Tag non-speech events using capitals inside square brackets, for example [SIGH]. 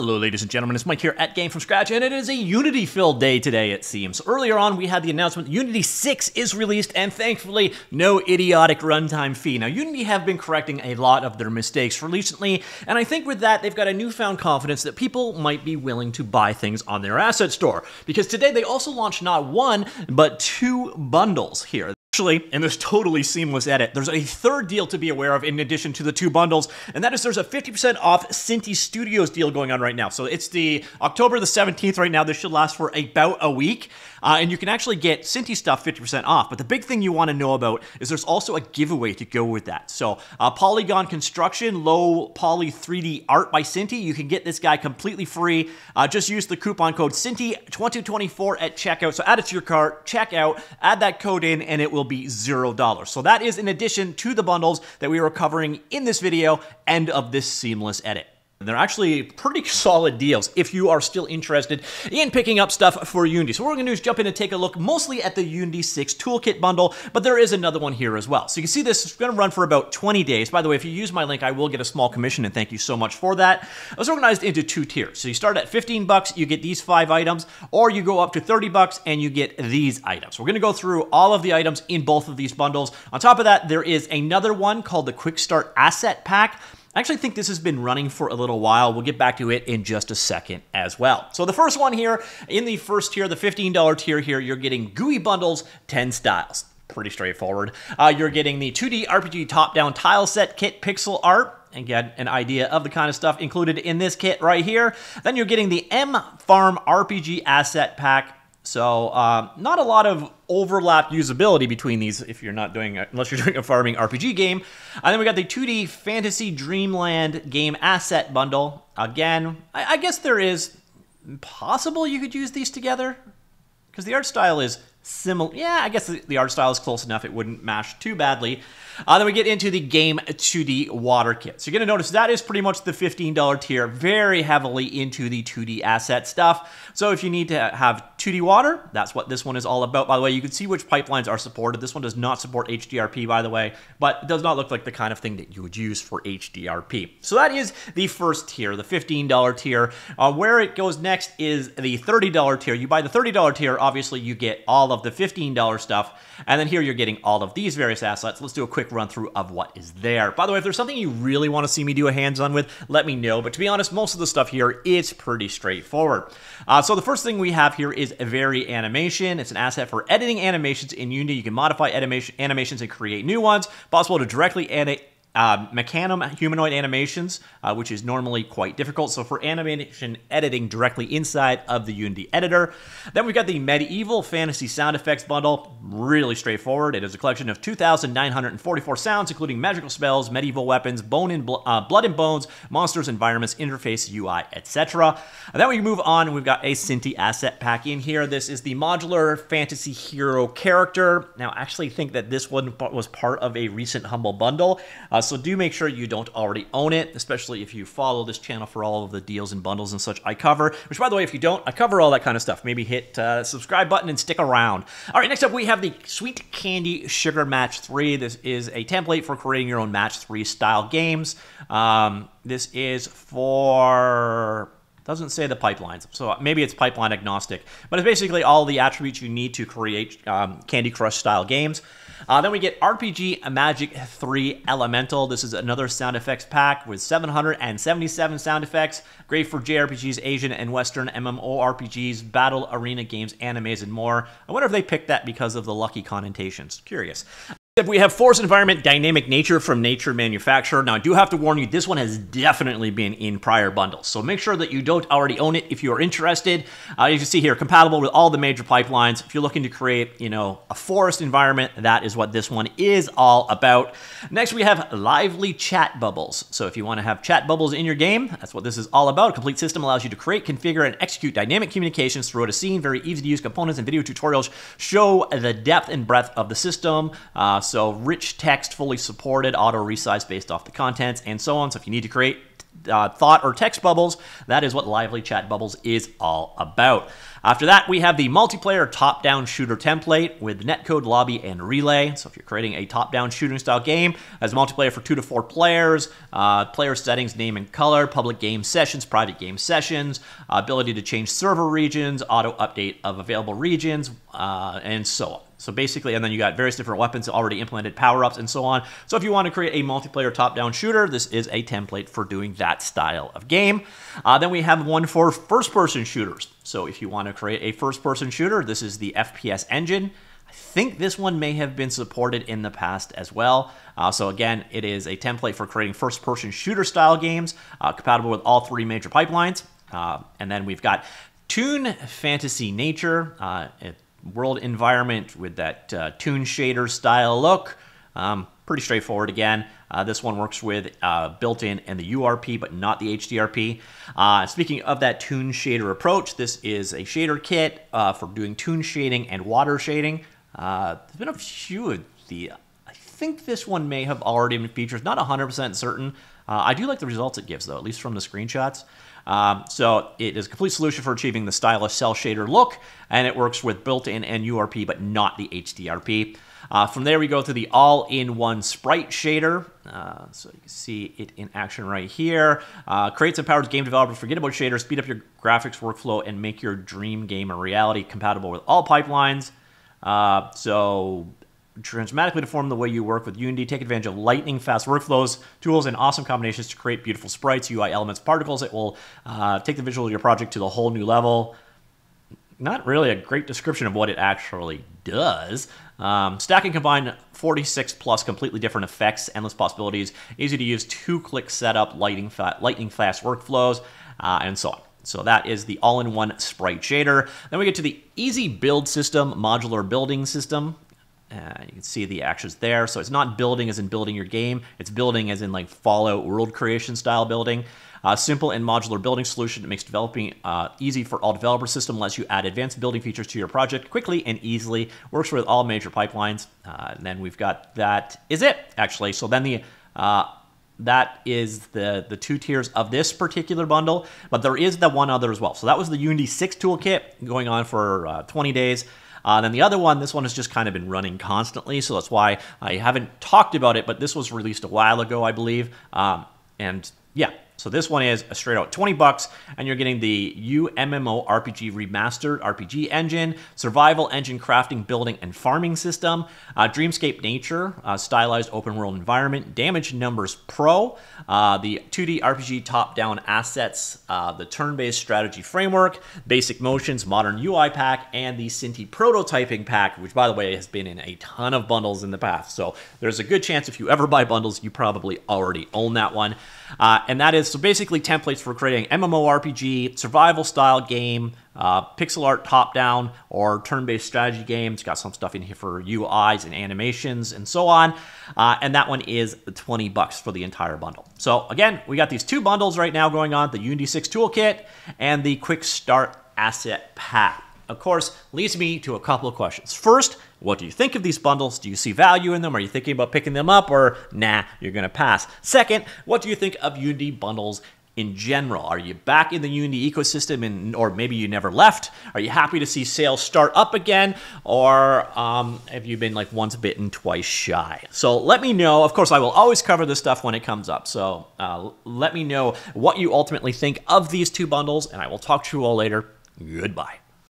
Hello, ladies and gentlemen. It's Mike here at Game From Scratch, and it is a Unity-filled day today, it seems. Earlier on, we had the announcement Unity 6 is released, and thankfully, no idiotic runtime fee. Now, Unity have been correcting a lot of their mistakes recently, and I think with that, they've got a newfound confidence that people might be willing to buy things on their asset store. Because today, they also launched not one, but two bundles here. Actually, in this totally seamless edit, there's a third deal to be aware of in addition to the two bundles, and that is there's a 50% off Synty Studios deal going on right now. So it's the October the 17th right now. This should last for about a week. Uh, and you can actually get Synty stuff 50% off. But the big thing you want to know about is there's also a giveaway to go with that. So uh, Polygon Construction, low poly 3D art by Synty. You can get this guy completely free. Uh, just use the coupon code Synty2024 at checkout. So add it to your cart, check out, add that code in, and it will be $0. So that is in addition to the bundles that we were covering in this video, end of this seamless edit. And they're actually pretty [LAUGHS] solid deals if you are still interested in picking up stuff for Unity. So what we're going to do is jump in and take a look mostly at the Unity 6 Toolkit bundle, but there is another one here as well. So you can see this is going to run for about 20 days. By the way, if you use my link, I will get a small commission, and thank you so much for that. It was organized into two tiers. So you start at 15 bucks, you get these five items, or you go up to 30 bucks and you get these items. We're going to go through all of the items in both of these bundles. On top of that, there is another one called the Quick Start Asset Pack. I actually think this has been running for a little while. We'll get back to it in just a second as well. So the first one here, in the first tier, the $15 tier here, you're getting GUI bundles, 10 styles. Pretty straightforward. Uh, you're getting the 2D RPG top-down tile set kit pixel art, and get an idea of the kind of stuff included in this kit right here. Then you're getting the M Farm RPG asset pack. So uh, not a lot of overlap usability between these if you're not doing unless you're [LAUGHS] doing a farming RPG game. And then we got the 2D Fantasy Dreamland game asset bundle. Again, I, I guess there is possible you could use these together because the art style is similar. Yeah, I guess the, the, art style is close enough. It wouldn't mash too badly. Uh, then we get into the game 2D water kit. So you're going to notice that is pretty much the $15 tier, very heavily into the 2D asset stuff. So if you need to have 2D water, that's what this one is all about. By the way, you can see which pipelines are supported. This one does not support HDRP, by the way, but it does not look like the kind of thing that you would use for HDRP. So that is the first tier, the $15 tier. Uh, where it goes next is the $30 tier. You buy the $30 tier, obviously you get all of the $15 stuff, and then here you're getting all of these various assets. Let's do a quick quick run through of what is there. By the way, if there's something you really want to see me do a hands-on with, let me know. But to be honest, most of the stuff here is pretty straightforward. Uh, so the first thing we have here is Very Animation. It's an asset for editing animations in Unity. You can modify animation, animations and create new ones. Possible to directly edit uh, Mecanim humanoid animations, uh, which is normally quite difficult. So for animation editing directly inside of the Unity editor. Then we've got the Medieval Fantasy Sound Effects bundle. Really straightforward. It is a collection of 2,944 sounds, including magical spells, medieval weapons, bone and bl uh, blood and bones, monsters, environments, interface, UI, etc. And then we move on. We've got a Synty asset pack in here. This is the modular fantasy hero character. Now, I actually think that this one was part of a recent Humble bundle. Uh, so do make sure you don't already own it, especially if you follow this channel for all of the deals and bundles and such I cover. Which, by the way, if you don't, I cover all that kind of stuff. Maybe hit uh, subscribe button and stick around. All right, next up we have the Sweet Candy Sugar Match 3. This is a template for creating your own Match 3 style games. Um, this is for doesn't say the pipelines, so maybe it's pipeline agnostic. But it's basically all the attributes you need to create um, Candy Crush style games. Uh, then we get RPG Magic 3 Elemental. This is another sound effects pack with 777 sound effects. Great for JRPGs, Asian and Western MMORPGs, battle arena games, animes, and more. I wonder if they picked that because of the lucky connotations. Curious. We have Forest Environment Dynamic Nature from Nature Manufacturer. Now, I do have to warn you, this one has definitely been in prior bundles, so make sure that you don't already own it if you are interested. Uh, you see here, compatible with all the major pipelines. If you're looking to create, you know, a forest environment, that is what this one is all about. Next, we have Lively Chat Bubbles. So if you want to have chat bubbles in your game, that's what this is all about. Complete system allows you to create, configure, and execute dynamic communications throughout a scene. Very easy to use components and video tutorials show the depth and breadth of the system. Uh, so rich text, fully supported, auto resize based off the contents, and so on. So if you need to create uh, thought or text bubbles. That is what Lively Chat Bubbles is all about. After that, we have the multiplayer top down shooter template with netcode, lobby, and relay. So, if you're creating a top down shooting style game as multiplayer for two to four players, uh, player settings, name and color, public game sessions, private game sessions, uh, ability to change server regions, auto update of available regions, uh, and so on. So basically, and then you got various different weapons already implemented, power ups, and so on. So if you want to create a multiplayer top down shooter, this is a template for doing that style of game. Uh, then we have one for first person shooters. So if you want to create a first person shooter, this is the FPS engine. I think this one may have been supported in the past as well. Uh, so again, it is a template for creating first person shooter style games, uh, compatible with all three major pipelines. Uh, and then we've got Toon Fantasy Nature. Uh, world environment with that uh, toon shader style look. Um, pretty straightforward again. Uh, this one works with uh, built-in and the URP, but not the HDRP. Uh, speaking of that toon shader approach, this is a shader kit uh, for doing toon shading and water shading. Uh, there's been a few of the. I think this one may have already been featured. Not 100% certain. Uh, I do like the results it gives, though, at least from the screenshots. Um, so it is a complete solution for achieving the stylish cel shader look, and it works with built-in and URP, but not the HDRP. Uh, from there, we go to the all-in-one sprite shader. Uh, so you can see it in action right here. Uh, creates and empowers game developers forget about shaders, speed up your graphics workflow, and make your dream game a reality compatible with all pipelines. Uh, so dramatically deform the way you work with Unity. Take advantage of lightning fast workflows, tools, and awesome combinations to create beautiful sprites, UI elements, particles. It will uh, take the visual of your project to the whole new level. Not really a great description of what it actually does. Um, stack and combine 46 plus completely different effects, endless possibilities, easy to use two click setup, lightning, fa- lightning fast workflows, uh, and so on. So that is the all-in-one sprite shader. Then we get to the easy build system, modular building system. Uh, you can see the actions there. So it's not building as in building your game. It's building as in like Fallout world creation style building. Uh, simple and modular building solution that makes developing uh, easy for all developer system. Lets you add advanced building features to your project quickly and easily. Works with all major pipelines. Uh, and then we've got that is it actually. So then the uh, that is the, the two tiers of this particular bundle, but there is the one other as well. So that was the Unity 6 toolkit going on for uh, 20 days. Uh, then the other one, this one has just kind of been running constantly, so that's why I haven't talked about it, but this was released a while ago, I believe. Um, and yeah, so this one is a straight out 20 bucks, and you're getting the uMMORPG Remastered RPG engine, survival engine crafting, building, and farming system, uh, Dreamscape Nature, uh, stylized open world environment, Damage Numbers Pro, uh, the 2D RPG top down assets, uh, the turn based strategy framework, Basic Motions, Modern UI pack, and the Synty prototyping pack, which by the way has been in a ton of bundles in the past. So there's a good chance if you ever buy bundles, you probably already own that one. Uh, and that is so basically templates for creating MMORPG, survival style game, uh, pixel art top down, or turn based strategy game. It's got some stuff in here for UIs and animations and so on. Uh, and that one is 20 bucks for the entire bundle. So again, we got these two bundles right now going on the Unity 6 Toolkit and the Quick Start Asset Pack of course, leads me to a couple of questions. First, what do you think of these bundles? Do you see value in them? Are you thinking about picking them up or nah, you're going to pass? Second, what do you think of Unity bundles in general? Are you back in the Unity ecosystem and or maybe you never left? Are you happy to see sales start up again or um, have you been like once bitten, twice shy? So let me know. Of course, I will always cover this stuff when it comes up. So uh, let me know what you ultimately think of these two bundles and I will talk to you all later. Goodbye.